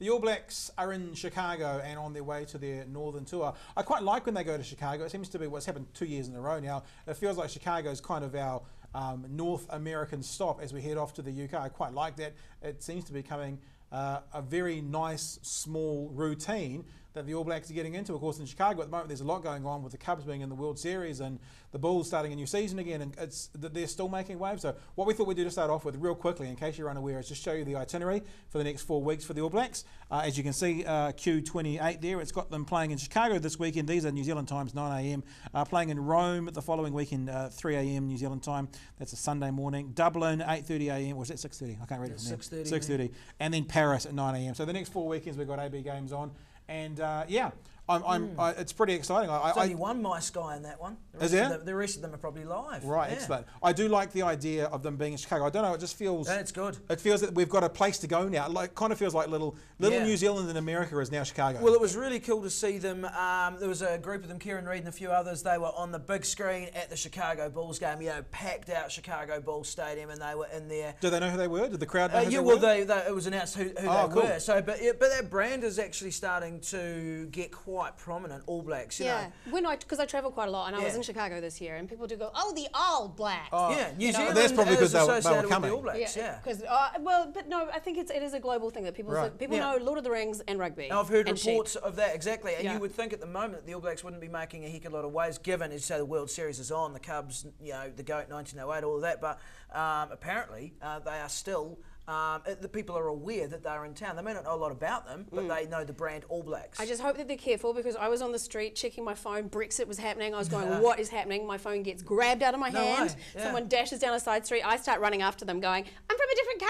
The All Blacks are in Chicago and on their way to their northern tour. I quite like when they go to Chicago. It seems to be what's happened two years in a row now. It feels like Chicago is kind of our um, North American stop as we head off to the UK. I quite like that. It seems to be becoming uh, a very nice, small routine that the All Blacks are getting into. Of course, in Chicago at the moment, there's a lot going on with the Cubs being in the World Series and the Bulls starting a new season again, and it's they're still making waves. So, what we thought we'd do to start off with, real quickly, in case you're unaware, is just show you the itinerary for the next four weeks for the All Blacks. Uh, as you can see, uh, Q28 there, it's got them playing in Chicago this weekend. These are New Zealand times, 9 a.m. Uh, playing in Rome the following weekend, uh, 3 a.m. New Zealand time. That's a Sunday morning. Dublin, 8:30 a.m. Is that 6:30? I can't read it. from there. 6:30, 6:30, and then Paris at 9 a.m. So the next four weekends we've got AB games on, and uh, yeah. I'm, I'm, I, it's pretty exciting. I, There's I, only one mice guy in that one. The Is rest of there? them- the rest of them are probably live. Right, Yeah. excellent. I do like the idea of them being in Chicago. I don't know, it just feels That's good. it feels that we've got a place to go now. Like kind of feels like little little Yeah. New Zealand and America is now Chicago. Well, it was really cool to see them. Um, there was a group of them, Kieran Read and a few others. They were on the big screen at the Chicago Bulls game. You know, packed out Chicago Bulls Stadium, and they were in there. do they know who they were? Did the crowd know Uh, who yeah, they well, were? they, they, it was announced who, who Oh, they cool. were. So, but yeah, but that brand is actually starting to get quite prominent. All Blacks, you Yeah, know. when I because I travel quite a lot, and I was in Chicago this year, and people do go, "Oh, the All Blacks." Oh. yeah, New you know, Zealand That's probably is 'cause they were- they were coming. the All Blacks. Yeah. Because uh, well, but no, I think it's it is a global thing that people Right. people Yeah. know Lord of the Rings and rugby. Now, I've heard and sheep. reports of that exactly, and Yeah. you would think at the moment that the All Blacks wouldn't be making a heck of a lot of waves, given as you say the World Series is on, the Cubs, you know, the goat 1908, all of that. But um, apparently, uh, they are still. Um, uh, the people are aware that they're in town. They may not know a lot about them, but they know the brand All Blacks. Mm. I just hope that they're careful because I was on the street checking my phone. Brexit was happening. I was going, "What is happening?" My phone gets grabbed out of my No hand. yeah. Someone dashes down a side street. I start running after them, going, "I'm from a different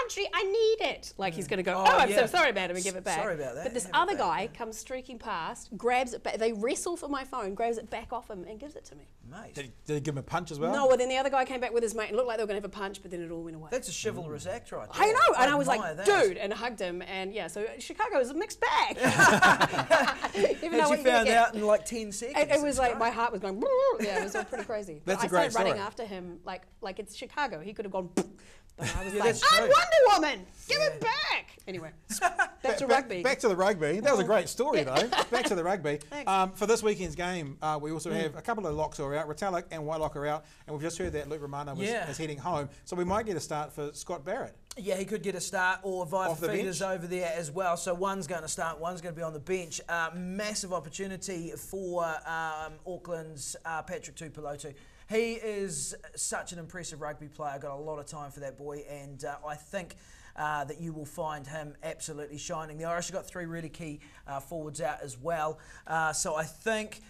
country. I need it." Like he's mm. going to go, Oh, "Oh, I'm so yeah. sorry, madam," and give it back. sorry about that. But this Have other guy yeah. comes streaking past, grabs it back. They wrestle for my phone, grabs it back off him, and gives it to me. Mate, did, he, did he give him a punch as well? No, well then the other guy came back with his mate and looked like they were going to have a punch, but then it all went away. that's a chivalrous mm. act, right I there. know, and I was like, that. dude, and hugged him, and yeah, so Chicago is a mixed bag. Even As though you what gonna found get- out in like 10 seconds. It, it was like great. my heart was going. Yeah, it was all pretty crazy. That's but a I great started running after him like like it's Chicago. He could have gone. But I was yeah, like, I'm true. Wonder Woman. Give it back. Anyway, back to back, rugby. Back to the rugby. That was a great story, though. Back to the rugby. Um, for this weekend's game, uh, we also Mm. have a couple of locks who are out. Retallick and Whitelock are out, and we've just heard that Luke Romano was, Yeah. is heading home. So we might get a start for Scott Barrett. Yeah, he could get a start, or Vaea Fifita's over there as well. So one's going to start, one's going to be on the bench. Uh, massive opportunity for um, Auckland's uh, Patrick Tuipulotu. He is such an impressive rugby player. Got a lot of time for that boy, and uh, I think. Uh, that you will find him absolutely shining. The Irish have got three really key uh, forwards out as well. Uh, so I think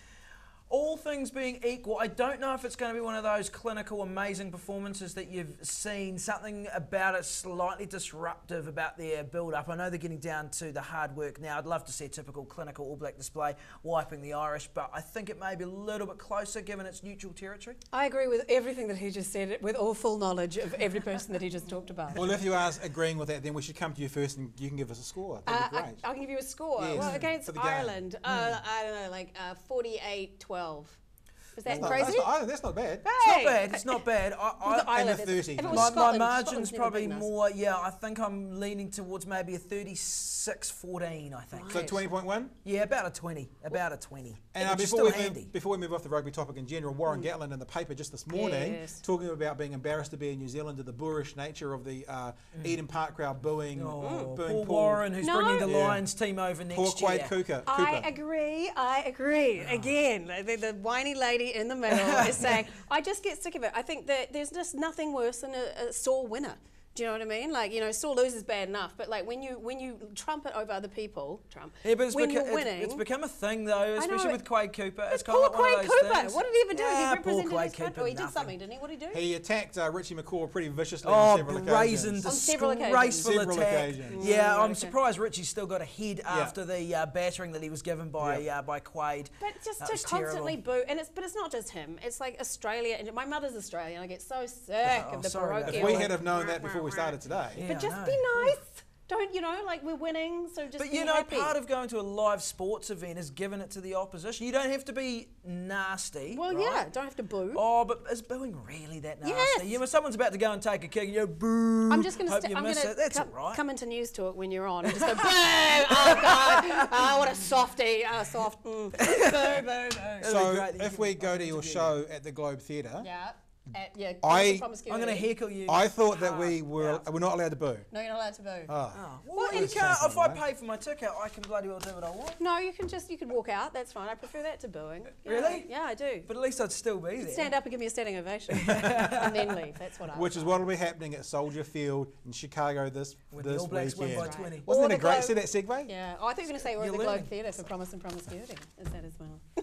all things being equal, I don't know if it's going to be one of those clinical, amazing performances that you've seen. Something about it slightly disruptive about their build up. I know they're getting down to the hard work now. I'd love to see a typical clinical All Black display wiping the Irish, but I think it may be a little bit closer given it's neutral territory. I agree with everything that he just said, with all full knowledge of every person that he just talked about. Well, if you are agreeing with that, then we should come to you first and you can give us a score. That'd Uh, be I, great. I can give you a score. Yes, Well, against. Ireland, uh, I don't know, like uh, 48 12. 12 is that That's not- crazy? That's not, that's not bad. It's not bad. It's not bad. I, With the I, and Ireland, the 30. If it was my, my margin's Scotland's probably beaten more, yeah, I think I'm leaning towards maybe a 36 14, I think. So 20.1? Yeah, about a 20. About a 20. And uh, which is before, we still move, before we move off the rugby topic in general, Warren Gatland in the paper just this morning Yes. talking about being embarrassed to be in New Zealand and the boorish nature of the uh, Eden Park crowd booing, Oh, booing Paul Paul, Warren, who's No. bringing the Yeah. Lions team over next Poor year. Quade Cooper. I agree. I agree. Again, the, the whiny lady in the middle is saying, "I just get sick of it." I think that there's just nothing worse than a, a sore winner. Do you know what I mean? Like you know, sore losers bad enough, but like when you when you trumpet over other people, Trump, Yeah, but it's, when beca- you're winning, it's become a thing though, especially know. with Quade Cooper. It's, It's kind of like Quade Cooper. things. What did he even do? Yeah, he represented Quade his country. Cooper, Oh, he did something, didn't he? What did he do? He attacked uh, Richie McCaw pretty viciously Oh, on several brazen, occasions. On several occasions. disgraceful Several attack. occasions. Yeah, Mm, I'm okay. surprised Richie's still got a head after the uh, battering that he was given by Yeah. uh, by Quade. But just That to constantly terrible. boo, and it's but it's not just him. It's like Australia, and my mother's Australian. I get so sick Oh, of the sorry. If we had have known that before we started today, Yeah, but just know. be nice. don't you know? Like we're winning, so just But be you know, happy. part of going to a live sports event is giving it to the opposition. You don't have to be nasty. well, right? yeah, don't have to boo. Oh, but is booing really that nasty? Yes. You know, some's about to go and take a kick, and you go, boo. I'm just gonna. Hope St- you I'm miss gonna it. That's come, all right. come into news talk when you're on and just go boo. Oh god. Oh what a softie. Oh soft. Mm. boo boo boo. So great that you if we go to your show at the Globe Theatre, Yeah. At, yeah. I- promiscuity. I'm going to heckle you. I thought that we were we're not allowed to boo. No, you're not allowed to boo. Ah. Oh, well, Well, you can't. something, If I pay for my ticket, I can bloody well do what I want. No, you can just you can walk out. That's fine. I prefer that to booing. Yeah. Really? Yeah, I do. But at least I'd still be there. Stand up and give me a standing ovation, and then leave. That's what I. Which is what will be happening at Soldier Field in Chicago this When the this All Blacks win weekend. by 20. Wasn't Or that a great? Globe- See that segue? Yeah. Oh, I thought you were going to say we're at the. Globe Theatre for Promise and Promiscuity. Is that as well?